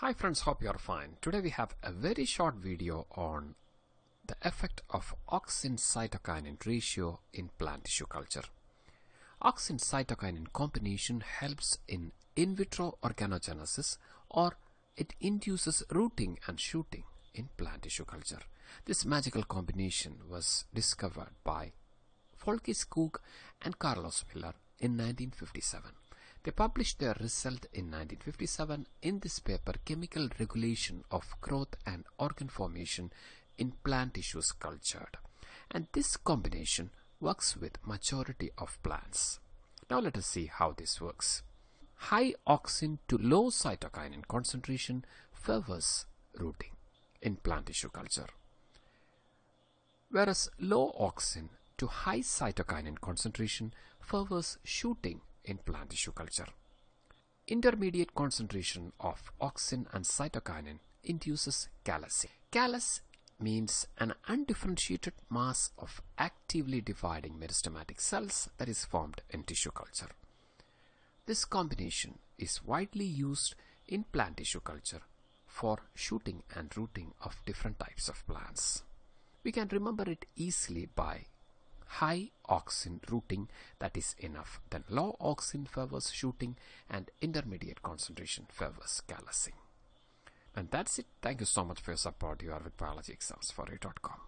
Hi friends, hope you are fine. Today we have a very short video on the effect of auxin-cytokinin ratio in plant tissue culture. Auxin-cytokinin combination helps in in vitro organogenesis or it induces rooting and shooting in plant tissue culture. This magical combination was discovered by Folke Skoog and Carlos Miller in 1957. They published their result in 1957 in this paper Chemical Regulation of Growth and Organ Formation in Plant Tissues Cultured. And this combination works with majority of plants. Now let us see how this works. High auxin to low cytokinin concentration favors rooting in plant tissue culture. Whereas low auxin to high cytokinin concentration favors shooting in plant tissue culture. Intermediate concentration of auxin and cytokinin induces callus. Callus means an undifferentiated mass of actively dividing meristematic cells that is formed in tissue culture. This combination is widely used in plant tissue culture for shooting and rooting of different types of plants. We can remember it easily by high auxin rooting that is enough. Then low auxin favors shooting and intermediate concentration favors callusing. And that's it. Thank you so much for your support. You are with biologyexamsforyou.com.